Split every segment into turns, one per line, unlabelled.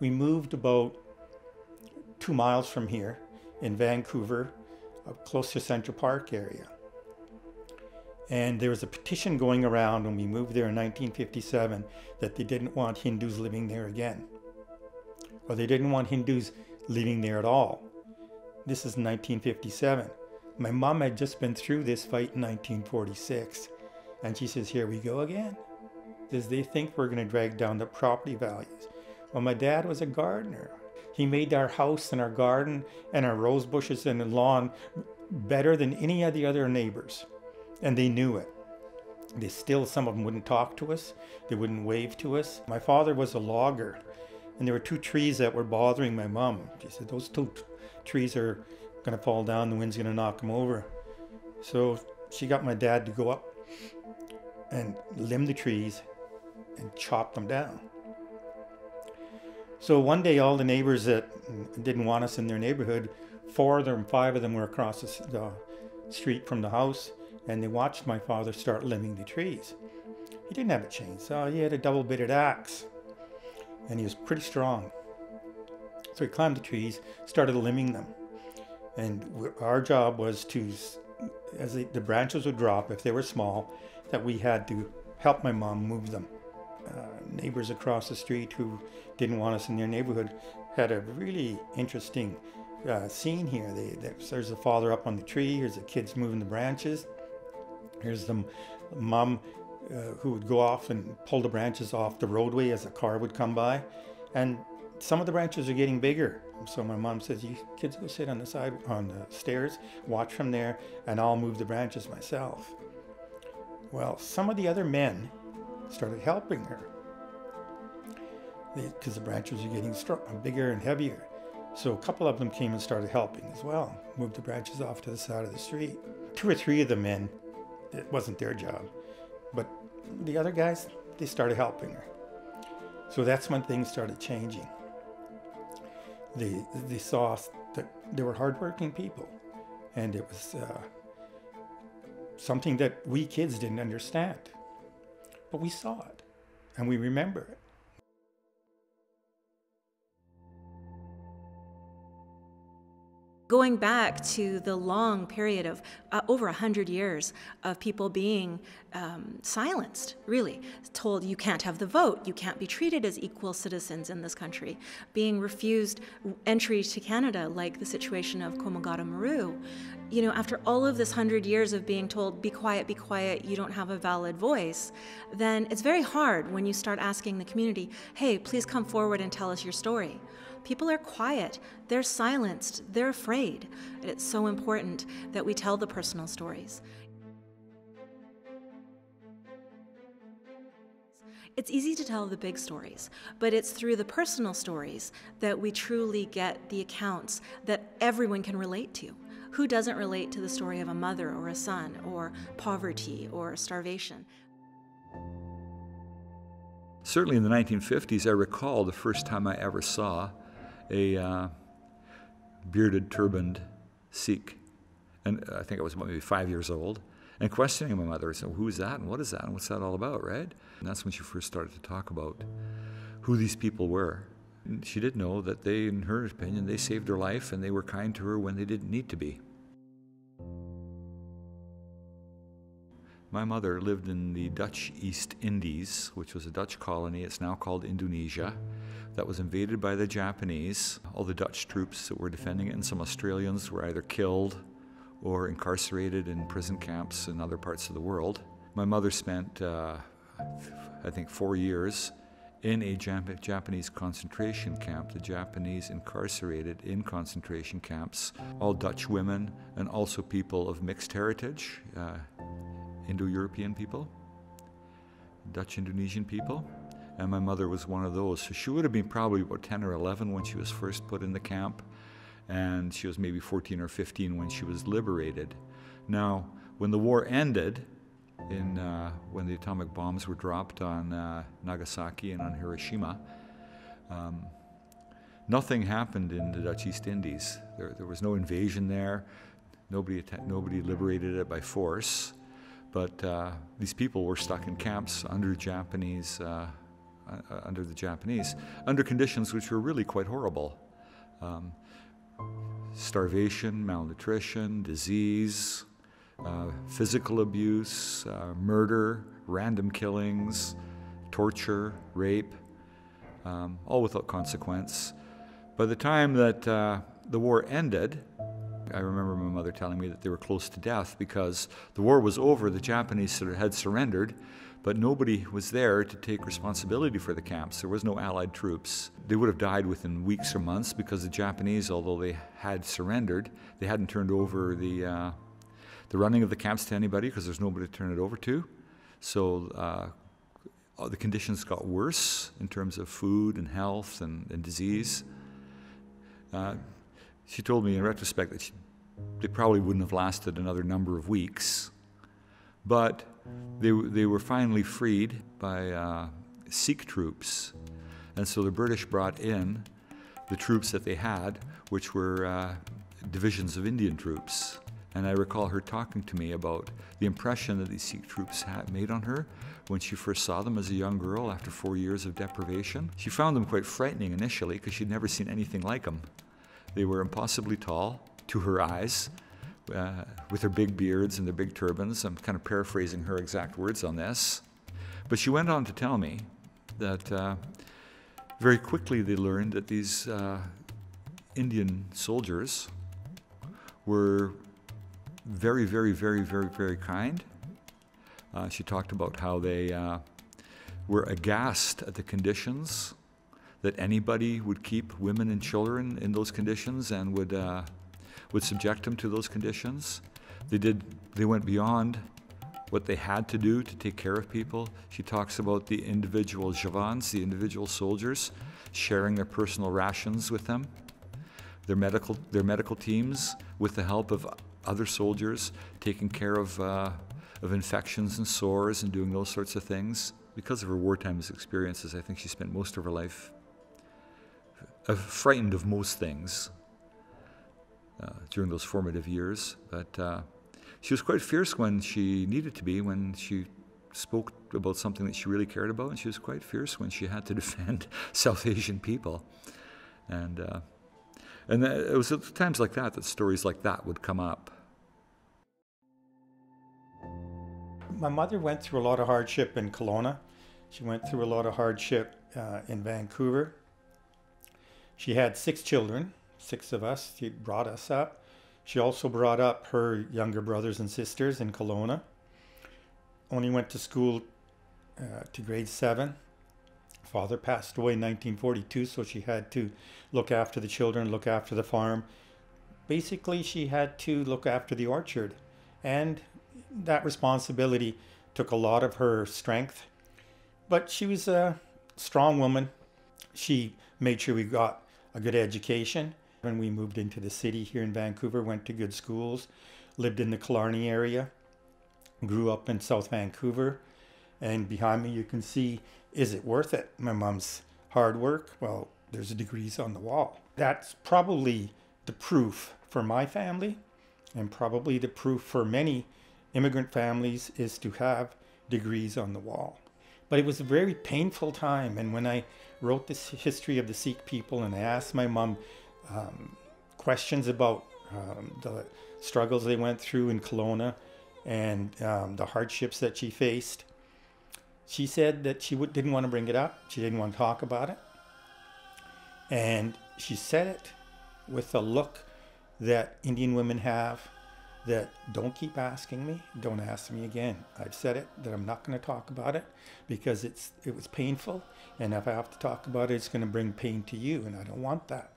We moved about two miles from here in Vancouver, close to Central Park area. And there was a petition going around when we moved there in 1957 that they didn't want Hindus living there again. Or they didn't want Hindus living there at all. This is 1957. My mom had just been through this fight in 1946. And she says, Here we go again. Does they think we're going to drag down the property values? Well, my dad was a gardener. He made our house and our garden and our rose bushes and the lawn better than any of the other neighbors. And they knew it. They still, some of them wouldn't talk to us. They wouldn't wave to us. My father was a logger, and there were two trees that were bothering my mom. She said, Those two trees are going to fall down, the wind's going to knock them over. So she got my dad to go up and limb the trees and chop them down. So one day, all the neighbors that didn't want us in their neighborhood, four of them, five of them were across the street from the house, and they watched my father start limbing the trees. He didn't have a chainsaw, he had a double bitted axe, and he was pretty strong. So he climbed the trees, started limbing them. And our job was to, as the branches would drop, if they were small, that we had to help my mom move them. Uh, neighbors across the street who didn't want us in their neighborhood had a really interesting uh, scene here. They, there's the father up on the tree, here's the kids moving the branches, here's the mom uh, who would go off and pull the branches off the roadway as a car would come by. And some of the branches are getting bigger. So my mom says, "You kids go sit on the side on the stairs, watch from there, and I'll move the branches myself." Well, some of the other men started helping her because the branches were getting strong, bigger and heavier. So a couple of them came and started helping as well, moved the branches off to the side of the street. Two or three of the men, it wasn't their job, but the other guys, they started helping her. So that's when things started changing. They, they saw that they were hardworking people, and it was uh, something that we kids didn't understand. But we saw it and we remember it.
Going back to the long period of uh, over 100 years of people being um, silenced, really, told you can't have the vote, you can't be treated as equal citizens in this country, being refused entry to Canada, like the situation of Komagata Maru, you know, after all of this hundred years of being told, be quiet, be quiet, you don't have a valid voice, then it's very hard when you start asking the community, hey, please come forward and tell us your story. People are quiet, they're silenced, they're afraid. And it's so important that we tell the personal stories. It's easy to tell the big stories, but it's through the personal stories that we truly get the accounts that everyone can relate to. Who doesn't relate to the story of a mother or a son or poverty or starvation?
Certainly in the 1950s, I recall the first time I ever saw a uh, bearded, turbaned Sikh. And I think I was maybe five years old. And questioning my mother, so who's that and what is that and what's that all about, right? And that's when she first started to talk about who these people were. She did know that they, in her opinion, they saved her life and they were kind to her when they didn't need to be. My mother lived in the Dutch East Indies, which was a Dutch colony. It's now called Indonesia. That was invaded by the Japanese. All the Dutch troops that were defending it, and some Australians were either killed or incarcerated in prison camps in other parts of the world. My mother spent, uh, I think, four years in a Jap- Japanese concentration camp, the Japanese incarcerated in concentration camps, all Dutch women and also people of mixed heritage, uh, Indo European people, Dutch Indonesian people. And my mother was one of those. So she would have been probably about 10 or 11 when she was first put in the camp, and she was maybe 14 or 15 when she was liberated. Now, when the war ended, in uh, when the atomic bombs were dropped on uh, Nagasaki and on Hiroshima. Um, nothing happened in the Dutch East Indies. There, there was no invasion there. Nobody, nobody liberated it by force. But uh, these people were stuck in camps under Japanese, uh, uh, under the Japanese, under conditions which were really quite horrible. Um, starvation, malnutrition, disease, physical abuse, uh, murder, random killings, torture, rape, um, all without consequence. By the time that uh, the war ended, I remember my mother telling me that they were close to death because the war was over, the Japanese had surrendered, but nobody was there to take responsibility for the camps. There was no Allied troops. They would have died within weeks or months because the Japanese, although they had surrendered, they hadn't turned over the, uh, the running of the camps to anybody because there's nobody to turn it over to. So uh, the conditions got worse in terms of food and health and, and disease. Uh, she told me in retrospect that she, they probably wouldn't have lasted another number of weeks. But they, they were finally freed by uh, Sikh troops. And so the British brought in the troops that they had, which were uh, divisions of Indian troops. And I recall her talking to me about the impression that these Sikh troops had made on her when she first saw them as a young girl after four years of deprivation. She found them quite frightening initially because she'd never seen anything like them. They were impossibly tall to her eyes, uh, with their big beards and their big turbans. I'm kind of paraphrasing her exact words on this. But she went on to tell me that uh, very quickly they learned that these uh, Indian soldiers were very, very, very, very, very kind. Uh, she talked about how they uh, were aghast at the conditions that anybody would keep women and children in those conditions and would, uh, would subject them to those conditions. They, did, they went beyond what they had to do to take care of people. She talks about the individual jawans, the individual soldiers, sharing their personal rations with them, their medical, their medical teams, with the help of other soldiers, taking care of, uh, of infections and sores and doing those sorts of things. Because of her wartime experiences, I think she spent most of her life uh, frightened of most things uh, during those formative years, but uh, she was quite fierce when she needed to be, when she spoke about something that she really cared about, and she was quite fierce when she had to defend South Asian people. And, uh, and it was at times like that that stories like that would come up.
My mother went through a lot of hardship in Kelowna. She went through a lot of hardship uh, in Vancouver. She had six children, six of us. She brought us up. She also brought up her younger brothers and sisters in Kelowna. Only went to school uh, to grade seven. Father passed away in 1942, so she had to look after the children, look after the farm. Basically, she had to look after the orchard. And that responsibility took a lot of her strength. But she was a strong woman. She made sure we got a good education. When we moved into the city here in Vancouver, went to good schools, lived in the Killarney area, grew up in South Vancouver. And behind me, you can see, is it worth it? My mom's hard work. Well, there's degrees on the wall. That's probably the proof for my family, and probably the proof for many immigrant families is to have degrees on the wall. But it was a very painful time. And when I wrote this history of the Sikh people and I asked my mom um, questions about um, the struggles they went through in Kelowna and um, the hardships that she faced, she said that she w- didn't want to bring it up. She didn't want to talk about it. And she said it with a look that Indian women have that don't keep asking me, don't ask me again. I've said it that I'm not going to talk about it because it's it was painful, and if I have to talk about it, it's going to bring pain to you, and I don't want that.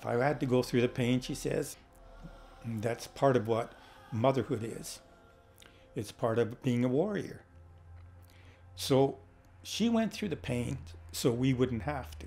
If I had to go through the pain, she says, that's part of what motherhood is. It's part of being a warrior. So she went through the pain so we wouldn't have to.